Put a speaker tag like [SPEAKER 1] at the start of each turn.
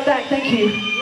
[SPEAKER 1] right back. Thank you.